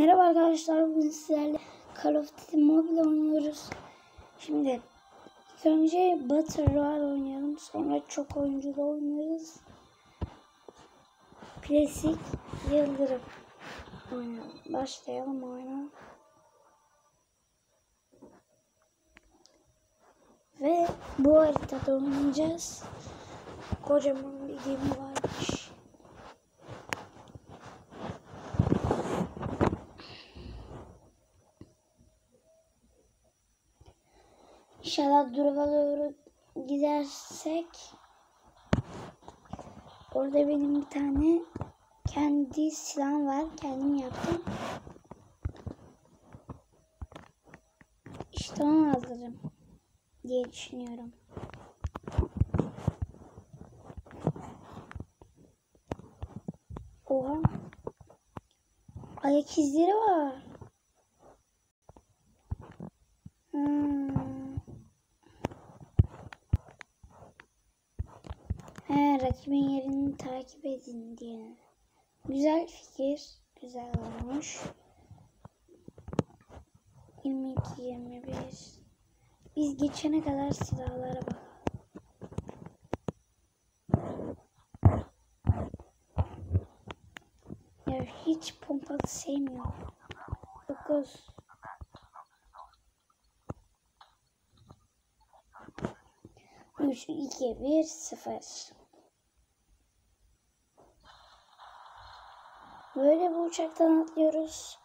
Merhaba arkadaşlar bugün sizlerle Call of Duty Mobile oynuyoruz. Şimdi ilk önce Battle Royale oynayalım sonra çok oyunculu oynuyoruz. Klasik Yıldırım oynayalım. Başlayalım oyuna. Ve bu haritada oynayacağız. Kocaman bir gemi varmış. İnşallah duruma doğru gidersek orada benim bir tane kendi silahım var. Kendim yaptım. İşte onu alırım diye düşünüyorum. Oha. Ayak izleri var. Hmm. He, rakibin yerini takip edin diye. Güzel fikir. Güzel olmuş. 22 21 Biz geçene kadar silahlara bakalım. Ya hiç pompalı sevmiyorum. 9 3 2 1 0 Böyle bu uçaktan atlıyoruz.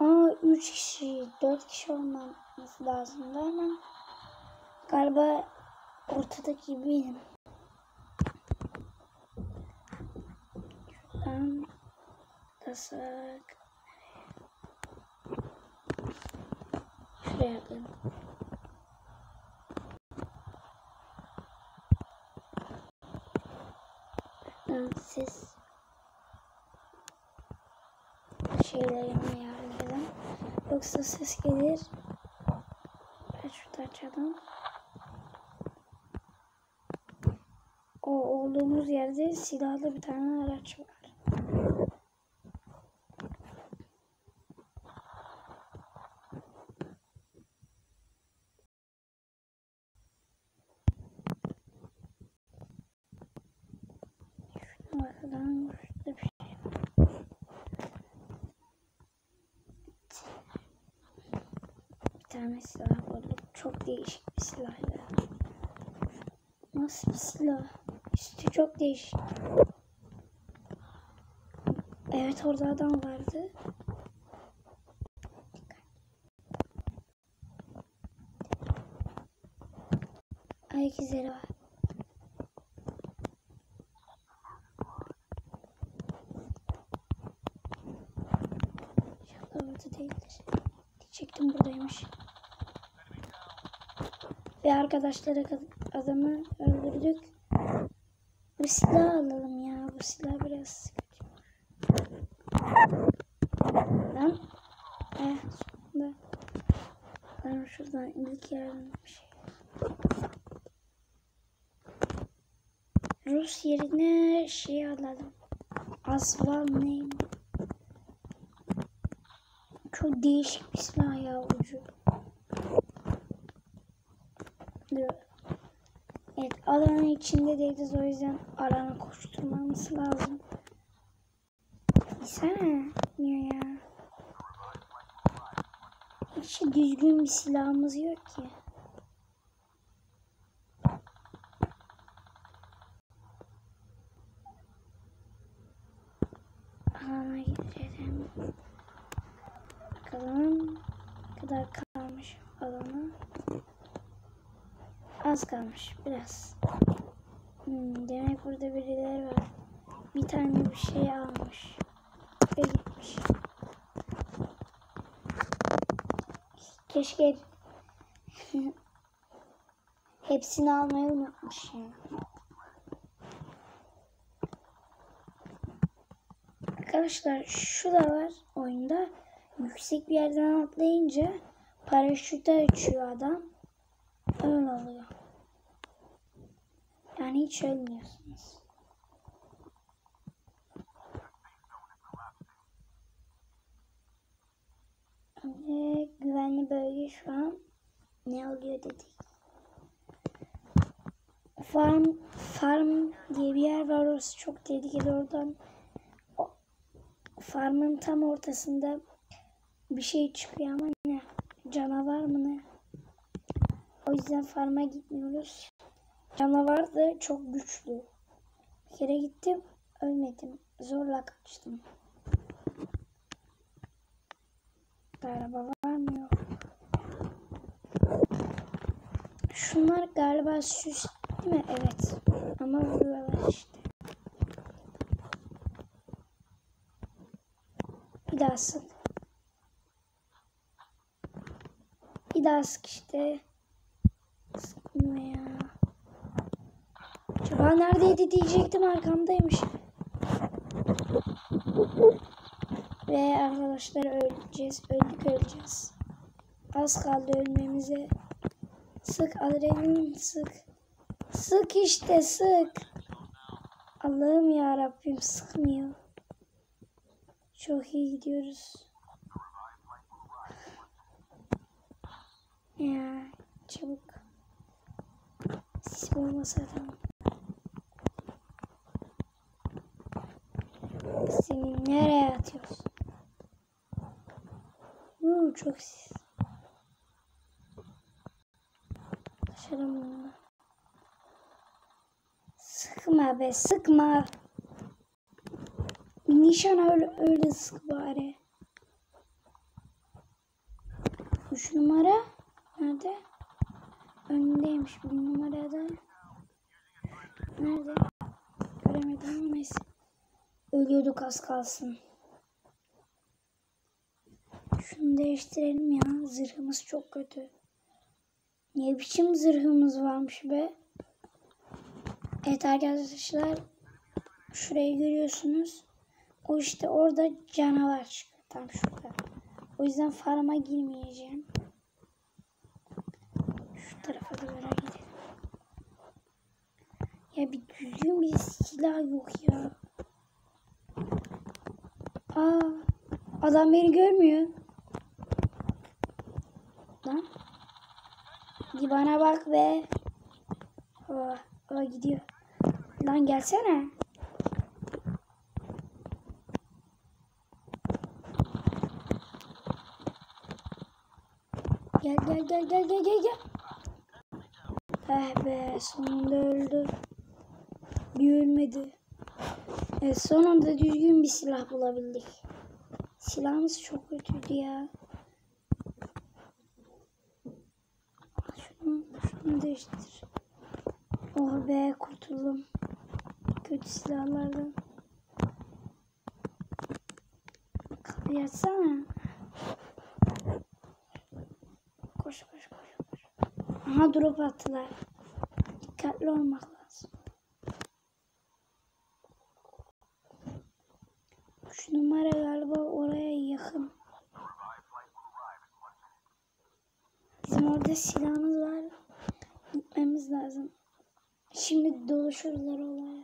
Aa 3 kişi, 4 kişi olmaması lazımdı ama galiba ortadaki benim. Şuradan basak. Şuraya yapayım. Şuradan siz şeylerimi ayarlayalım. Yoksa ses gelir. Ben şurada açalım. O olduğumuz yerde silahlı bir tane araç var. Şuna bakalım. Şurada bir şey var. Bir tane silah bulduk. Çok değişik bir silah ya. Nasıl bir silah? Üstü çok değişik. Evet orada adam vardı. Ayak izleri var. İnşallah orada değildir. Diyecektim buradaymış. Ve arkadaşlara adamı öldürdük. Bu silah alalım ya. Bu silah biraz sıkıcı. Lan. Eh sonunda. Ben şuradan ilk yardım bir şey. Rus yerine şey alalım. Asval neyim? Çok değişik bir silah ya ucu. Dur. Evet alanın içinde değiliz o yüzden alana koşturmamız lazım. Gitsene. Niye ya? Hiç düzgün bir silahımız yok ki. Alana gidelim. Bakalım ne kadar kalmış alana. Az kalmış biraz. Hmm, demek burada birileri var. Bir tane bir şey almış. Ve gitmiş. Keşke hepsini almayı unutmuş ya. Arkadaşlar şu da var oyunda. Yüksek bir yerden atlayınca paraşüte açıyor adam. Öyle oluyor. Yani hiç ölmüyorsunuz. Ve güvenli bölge şu an ne oluyor dedik. Farm farm diye bir yer var orası çok tehlikeli oradan o, farmın tam ortasında bir şey çıkıyor ama ne canavar mı ne o yüzden farma gitmiyoruz. Canavar da çok güçlü. Bir kere gittim ölmedim. Zorla kaçtım. Galiba var mı yok. Şunlar galiba süs değil mi? Evet. Ama vuruyorlar işte. Bir daha sık. Bir daha sık işte. Sıkmıyor Acaba neredeydi diyecektim arkamdaymış. Ve arkadaşlar öleceğiz. Öldük öleceğiz. Az kaldı ölmemize. Sık adrenalin sık. Sık işte sık. Allah'ım ya Rabbim sıkmıyor. Çok iyi gidiyoruz. Ya çabuk. Sis olmasa tamam. Seni nereye atıyorsun? Uuu çok sis. Kaçalım bunu. Sıkma be sıkma. Nişan öyle, öyle sık bari. Üç numara nerede? Önündeymiş bir numarada. Nerede? Göremedim neyse. Ölüyorduk az kalsın. Şunu değiştirelim ya. Zırhımız çok kötü. Ne biçim zırhımız varmış be. Evet arkadaşlar. Şurayı görüyorsunuz. O işte orada canavar çıkıyor. Tam şurada. O yüzden farma girmeyeceğim. Şu tarafa doğru gidelim. Ya bir düzgün bir silah yok ya. Aa, adam beni görmüyor. Lan. Bana bak be. Aa, aa gidiyor. Lan gelsene. Gel gel gel gel gel gel gel. Eh be sonunda öldü. Bir ölmedi. Evet sonunda düzgün bir silah bulabildik. Silahımız çok kötüydü ya. Şunu, şunu değiştir. Oh be kurtuldum. Kötü silahlardan. Kapıyı açsana. Koş koş koş koş. Aha drop attılar. Dikkatli olmak lazım. Üç numara galiba oraya yakın. Bizim orada silahımız var. Gitmemiz lazım. Şimdi dolaşıyorlar olaya.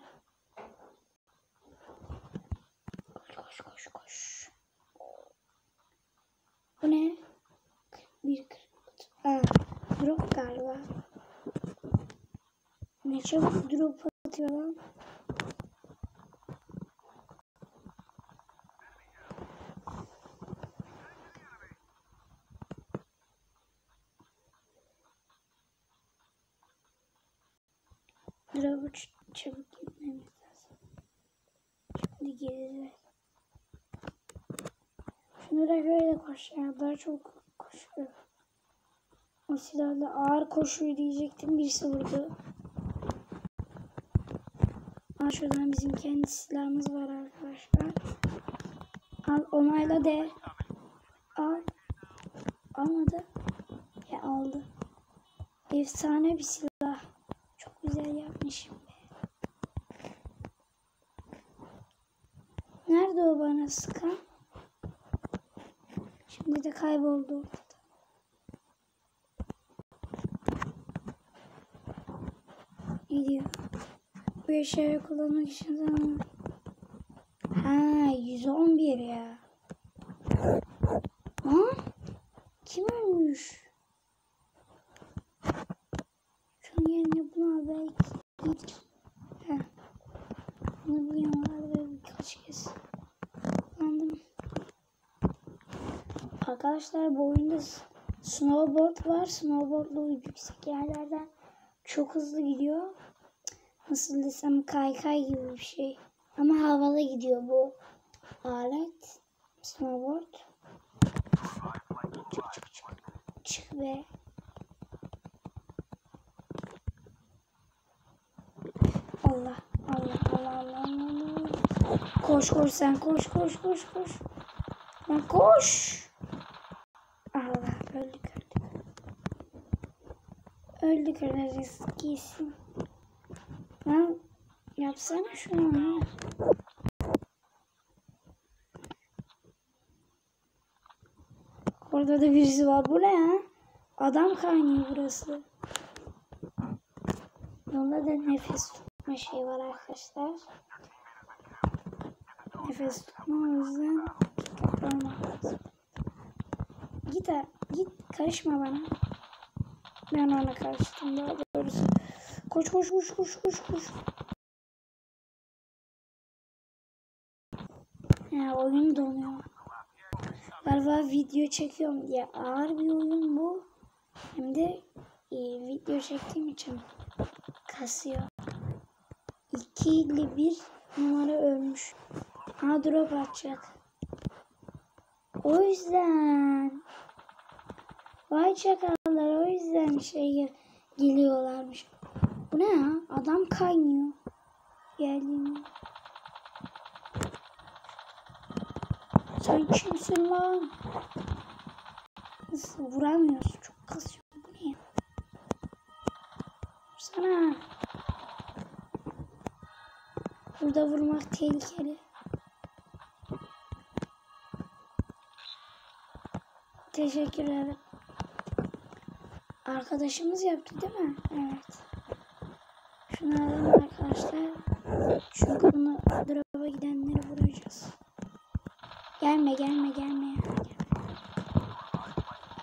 Koş koş koş koş. Bu ne? Bir kırık. Ha, drop galiba. Ne çabuk drop atıyor lan. Drop'u ç- çabuk gitmemiz lazım. Şimdi geleceğiz. Şunu da böyle koş ya. Daha çok koşuyor. O silahla ağır koşuyor diyecektim. Birisi vurdu. Aa şuradan bizim kendi silahımız var arkadaşlar. Al onayla de. Al. Almadı. Ya aldı. Efsane bir silah. Çok güzel yapmışım Nerede o bana sıkan? Şimdi de kayboldu ortada. Gidiyor. Bu eşyayı kullanmak için zaman. Ha 111 ya. Ha? Kim ölmüş? Şunun yerine buna belki gideceğim. Heh. Bunu bir yanalar ve birkaç kez. Arkadaşlar bu oyunda snowboard var. Snowboardla yüksek yerlerden çok hızlı gidiyor. Nasıl desem kaykay gibi bir şey. Ama havalı gidiyor bu alet. Snowboard. Çık çık çık. Çık be. Allah Allah Allah Allah Allah. Koş koş sen koş koş koş koş. Lan koş. Allah öldük öldük. Öldük öleceğiz giysin. Lan yapsana şunu. Orada da birisi var. Bu ne ya? Adam kaynıyor burası. Onda da nefes tutma şey var arkadaşlar. Nefes tutma o yüzden lazım. Git, git karışma bana. Ben ona karıştım daha doğrusu. Koş koş koş koş koş koş. Ya oyun donuyor. Galiba video çekiyorum diye ağır bir oyun bu. Hem de e, video çektiğim için kasıyor. 2 ile 1 numara ölmüş. Ha drop atacak. O yüzden Vay çakallar o yüzden şey geliyorlarmış. Bu ne ya? Adam kaynıyor. Geldiğinde. Sen kimsin lan? Nasıl vuramıyorsun? Çok kasıyor. Bu ne ya? Sana. Burada vurmak tehlikeli. Teşekkür ederim. Arkadaşımız yaptı değil mi? Evet. Şunu alalım arkadaşlar. Çünkü bunu drop'a gidenleri vuracağız. Gelme gelme gelme.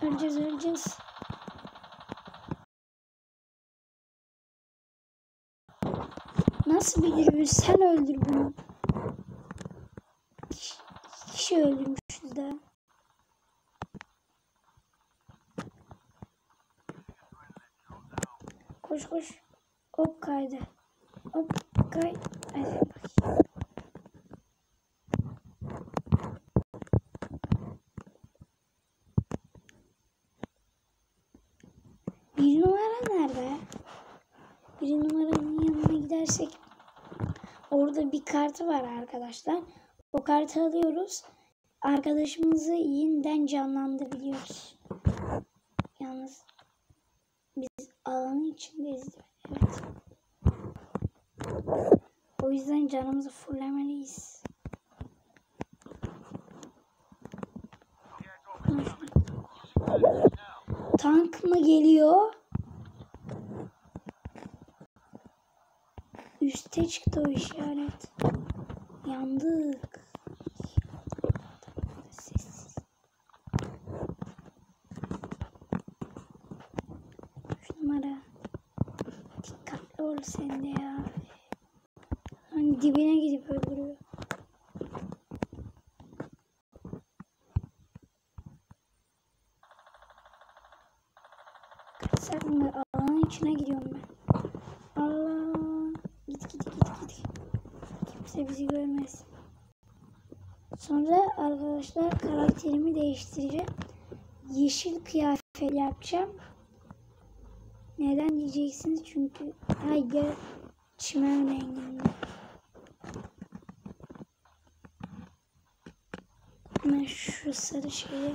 Öleceğiz öleceğiz. Nasıl bir dürbün? Sen öldür bunu. Kişi, kişi öldürmüşüz daha. Koş. Hop kaydı. Hop kay. Hadi bakayım. Bir numara nerede? Bir numaranın yanına gidersek orada bir kartı var arkadaşlar. O kartı alıyoruz. Arkadaşımızı yeniden canlandırabiliyoruz. Yalnız biz alanın içindeyiz. Evet. O yüzden canımızı fullemeliyiz. Tank mı geliyor? Üste çıktı o işaret. Yandık. Sessiz. Üç numara. Dikkatli ol sen de ya. Hani dibine gidip öldürüyor. Kaçsak mı? Alanın içine gidiyorum ben. Allah. Git git git git. Kimse bizi görmez. Sonra arkadaşlar karakterimi değiştireceğim. Yeşil kıyafet yapacağım. Neden diyeceksiniz? Çünkü hayır çimen renginde. Hemen şu sarı şeyi.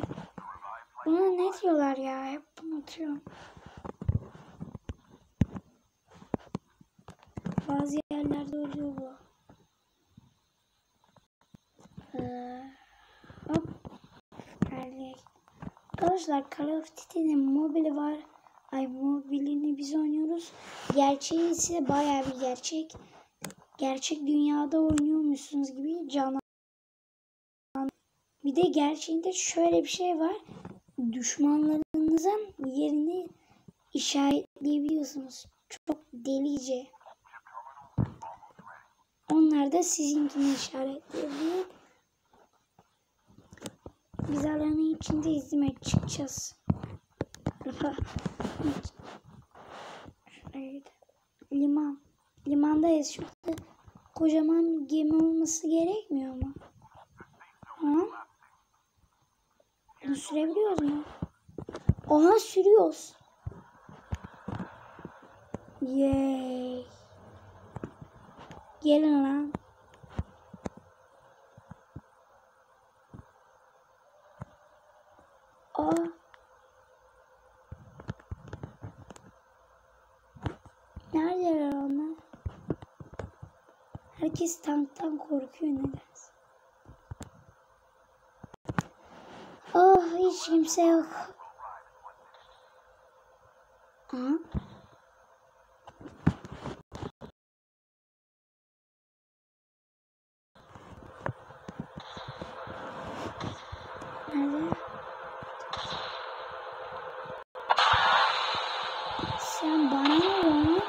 Buna ne diyorlar ya? Hep unutuyorum. Bazı yerlerde oluyor bu. Ee, hop. Geldik. Arkadaşlar Call of Duty'nin mobili var. Ay mobilini biz oynuyoruz. Gerçeği ise bayağı bir gerçek. Gerçek dünyada oynuyormuşsunuz gibi canan. Bir de gerçeğinde şöyle bir şey var. Düşmanlarınızın yerini işaretleyebiliyorsunuz. Çok delice. Onlar da sizinkini işaretleyebilir. Biz alanın içindeyiz değil mi? Çıkacağız. Şuraya. Liman. Limandayız şurada. Kocaman bir gemi olması gerekmiyor mu? Ha? Bunu sürebiliyoruz mu? Aha sürüyoruz. Yay. Gelin lan. Aa. Neredeler onlar? Herkes tanktan korkuyor nedense. Oh hiç kimse yok. Aha. Nerede? Sen bana ne diyorsun?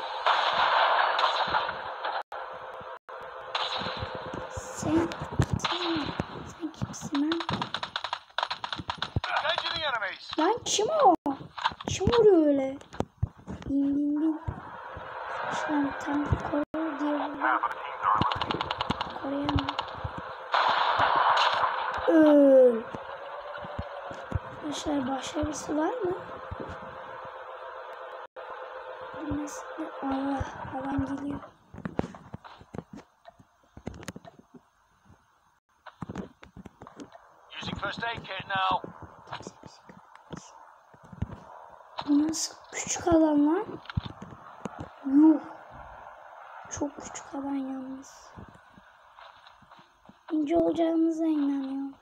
Sen, sen, sen kimsin lan? Engaging the enemies. Lan kim o? Kim vuruyor öyle? Bin bin bin. An tam korur diye. Koruyamam. Öl. Arkadaşlar başarısı var mı? Bilmesine Allah alan geliyor. Using first aid kit now. Bu nasıl küçük alan lan? Çok küçük alan yalnız. İnce olacağımıza inanıyorum.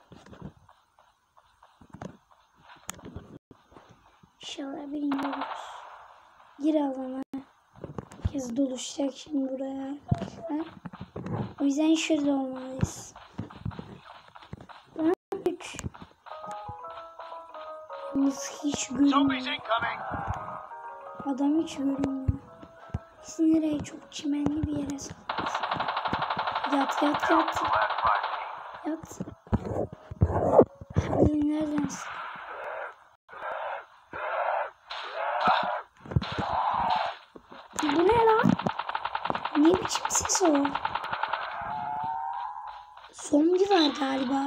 İnşallah birinci oluruz. Gir alana. Herkes doluşacak şimdi buraya arkadaşlar. O yüzden şurada olmalıyız. 3. Yalnız hiç görünmüyor. Adam hiç görünmüyor. Biz nereye çok çimenli bir yere saldırız. Yat yat yat. Yat. Hadi nereden Bu ne lan? Ne biçim ses o? Zombi var galiba.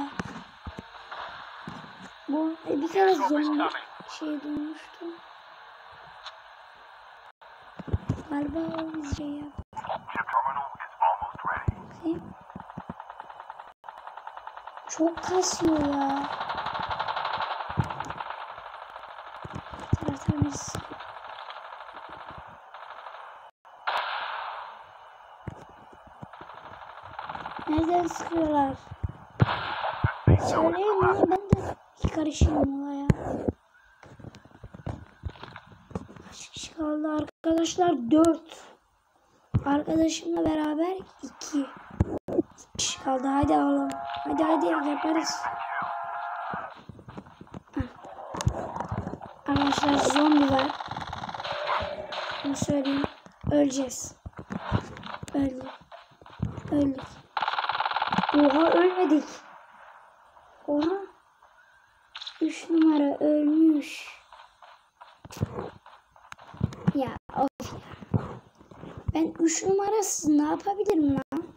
Bu e, bir kere zombi şey duymuştum. Galiba o bize yaptı bakayım. Çok kasıyor ya. Tertemiz. Nereden sıkıyorlar? Söyleyeyim mi? Ben de karışayım olaya. Kaç kişi kaldı arkadaşlar? 4. Arkadaşımla beraber 2. Şş, kaldı hadi oğlum. Hadi hadi yaparız. Heh. Arkadaşlar zombi var. Bunu söyleyeyim. Öleceğiz. Öldük. Öldük. Oha ölmedik. Oha. Üç numara ölmüş. Ya of ya. Ben üç numarasız ne yapabilirim lan?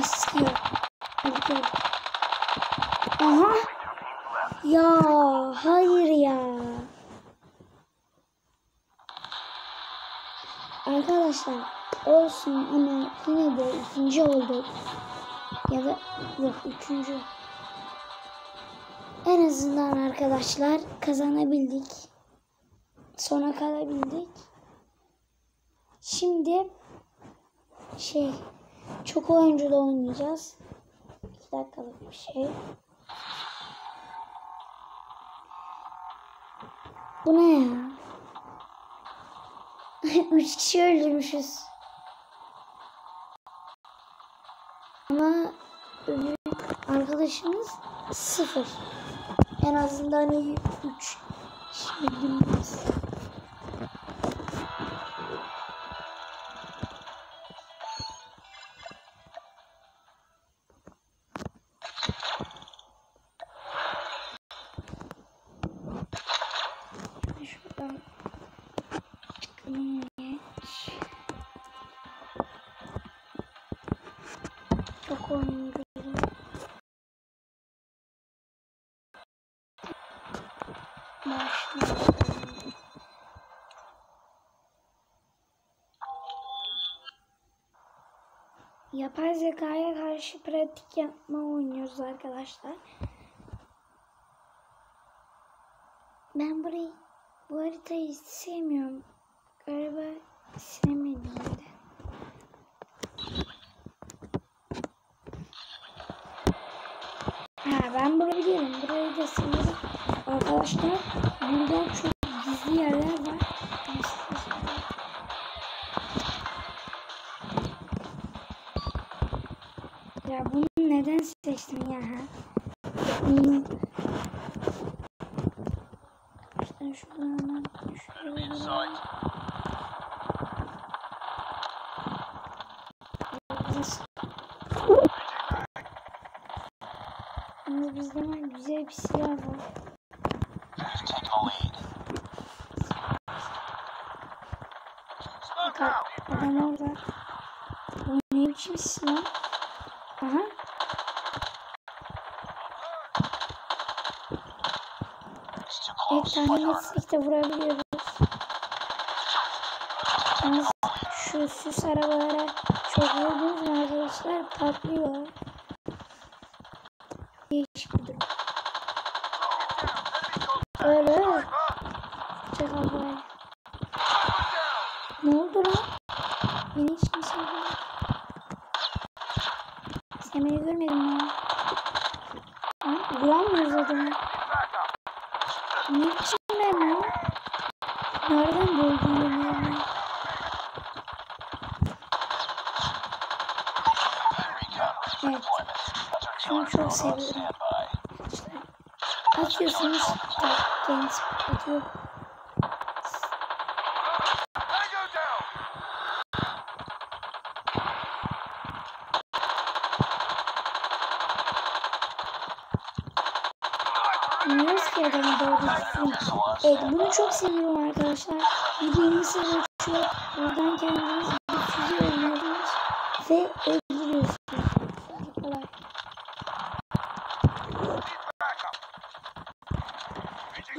Ha sıkıyor. Gel. Aha. Ya hayır ya. Arkadaşlar olsun ama yine de ikinci olduk. Ya da yok üçüncü. En azından arkadaşlar kazanabildik. Sona kalabildik. Şimdi şey çok oyunculu oynayacağız. 2 dakikalık bir şey. Bu ne ya? Üç kişi öldürmüşüz. Ama arkadaşımız sıfır. En azından iyi üç kişi öldürmüşüz. Kornum Başlayalım. Yapay zekaya karşı pratik yapma oynuyoruz arkadaşlar. Ben burayı bu haritayı sevmiyorum. Galiba sevmedim de. Ben burayı da seviyorum. Arkadaşlar burada çok gizli yerler var. Ya bunu neden seçtim ya? Bunu işte şuradan hemen şöyle In sight. Burası. Yalnız bizde var güzel bir silah var. Bak out. adam orada. Bu ne biçim silah? Aha. Evet tahmin etsek de vurabiliyoruz. Yalnız şu süs arabalara çok vurduğunuz mu arkadaşlar patlıyor. Değişik bir durum. Öyle öyle. Çek arabayı. Ne oldu lan?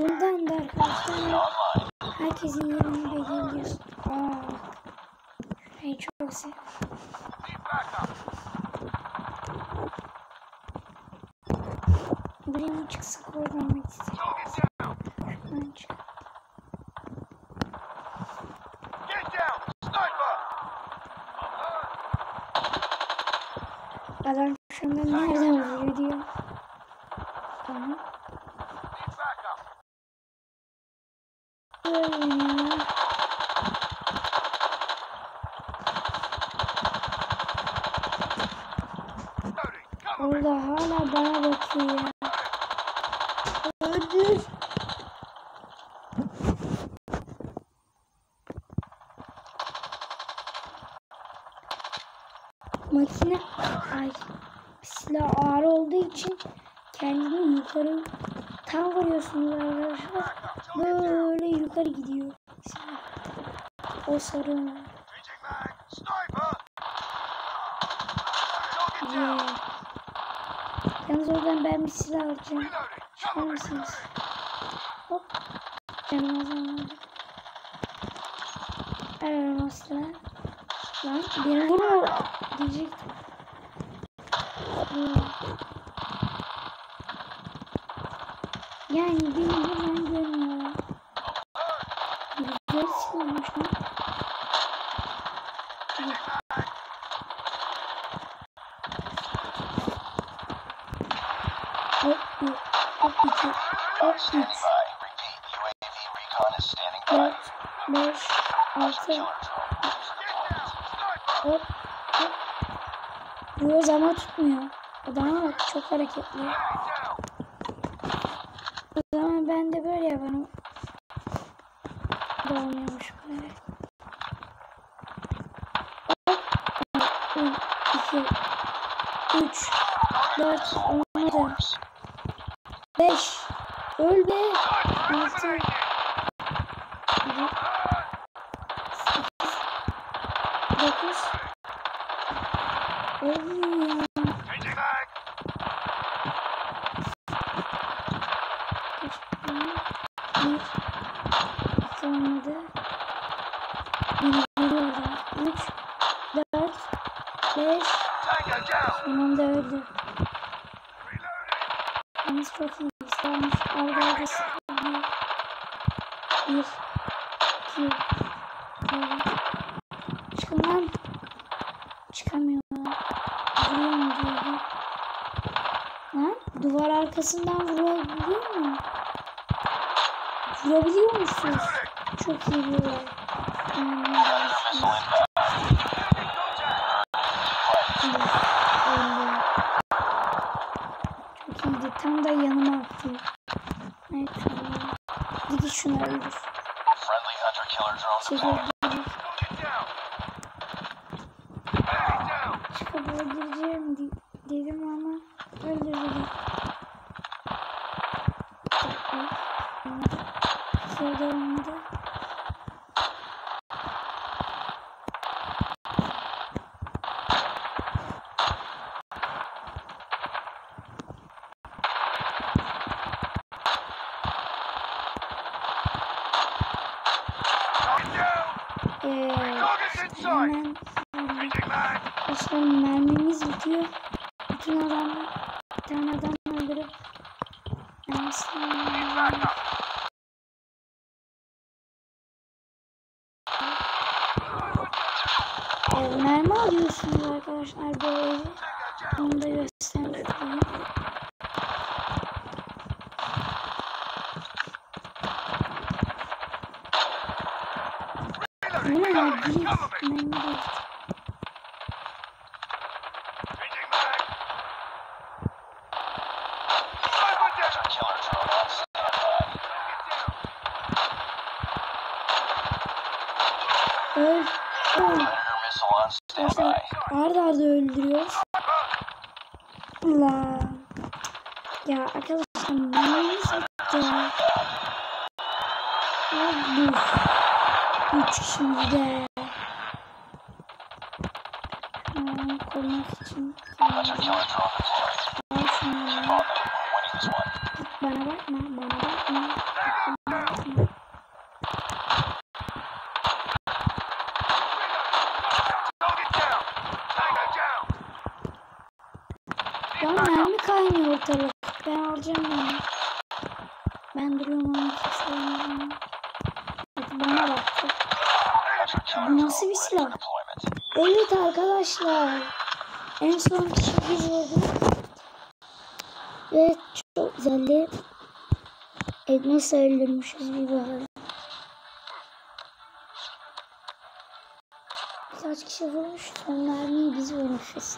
Buradan da arkadaşlar herkesin yerini belirliyorsun. Aa, şurayı çok seviyorum. Buraya mı çıksak oradan mı gitsek? Silah ağır olduğu için kendini yukarı tam vuruyorsunuz arkadaşlar. Böyle yukarı gidiyor. O sarı. Yeah. Yalnız oradan ben bir silah alacağım. Çıkar mısınız? Hop. Canım azalmadı. Ver o silahı. Lan beni vurma diyecektim. Hmm. Yani beni buradan görmüyor. Güzel silahmış lan. Hop bir, hop iki, hop üç, dört, beş, altı, hop, hop. Bu zaman tutmuyor. Adama bak çok hareketli. O zaman ben de böyle yaparım. Dolmuyormuş böyle. Hop. Bir, iki, üç, dört, olmadı. Beş. Öl be. Altı. Yedi. Sekiz. Dokuz. Olmuyor ya. Silahımız çok iyi. Silahımız arda arda sıkıyor. Bir. iki, Böyle. Çıkın lan. Çıkamıyorlar. Vuruyorum diyor. Lan duvar arkasından vurabiliyor mu? Vurabiliyor musunuz? Çok iyi vuruyorlar. 就是 Ee, hemen. Arkadaşlar mermimiz bitiyor. Bütün adamlar bir tane adam öldürüp mermisini arda arda öldürüyoruz. Ulan. Ya arkadaşlar bitti ya. Abi. Üç kişi bir de. Aa, korumak için. Hunter killer drone deployed. Al şunu. Keep on them. We're winning this one. Bana bakma, bana bakma. Target down. Tango down. Ya mermi kaynıyor ortalık. Ben alacağım onu. Ben duruyorum ama kimse almıyor. Hadi bana baktı. Hunter killer Bu drone nasıl bir ready for silah? deployment. Evet arkadaşlar. En son biz olduk. Ve çok güzeldi. Nasıl öldürmüşüz bir bakalım. Birkaç kişi vurmuş. Son mermiyi biz vurmuşuz.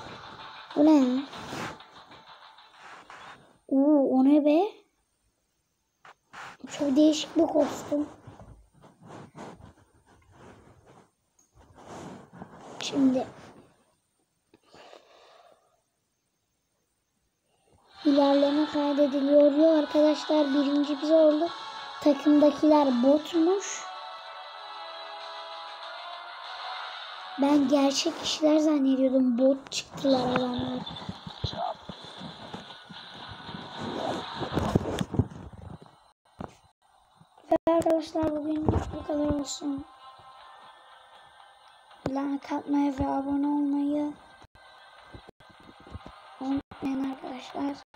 Bu ne? Oo, o ne be? Çok değişik bir kostüm. Şimdi arkadaşlar. Birinci biz olduk. Takımdakiler botmuş. Ben gerçek kişiler zannediyordum. Bot çıktılar adamlar. Arkadaşlar bugün bu kadar olsun. Like atmayı ve abone olmayı unutmayın arkadaşlar.